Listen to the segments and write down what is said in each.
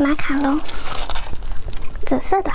马卡龙，紫色的。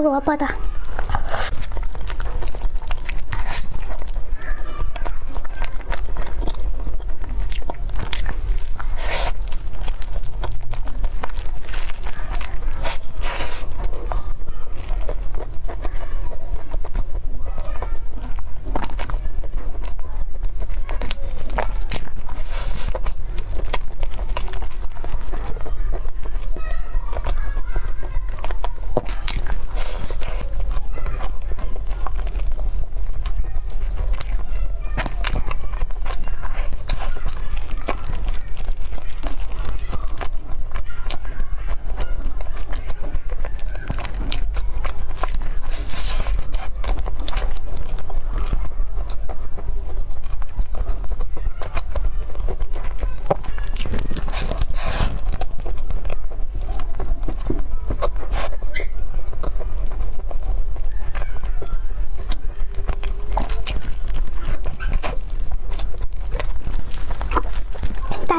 胡萝卜的。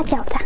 饺子